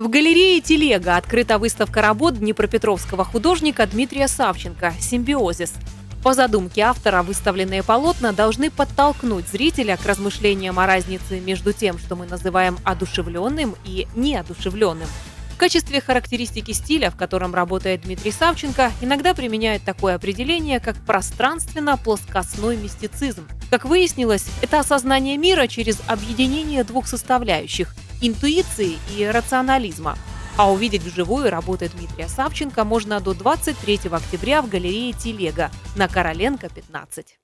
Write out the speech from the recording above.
В галерее «Телега» открыта выставка работ днепропетровского художника Дмитрия Савченко «Симбиозис». По задумке автора выставленные полотна должны подтолкнуть зрителя к размышлениям о разнице между тем, что мы называем одушевленным и неодушевленным. В качестве характеристики стиля, в котором работает Дмитрий Савченко, иногда применяют такое определение, как пространственно-плоскостной мистицизм. Как выяснилось, это осознание мира через объединение двух составляющих – интуиции и рационализма. А увидеть вживую работы Дмитрия Савченко можно до 23 октября в галерее «Телега» на Короленко, 15.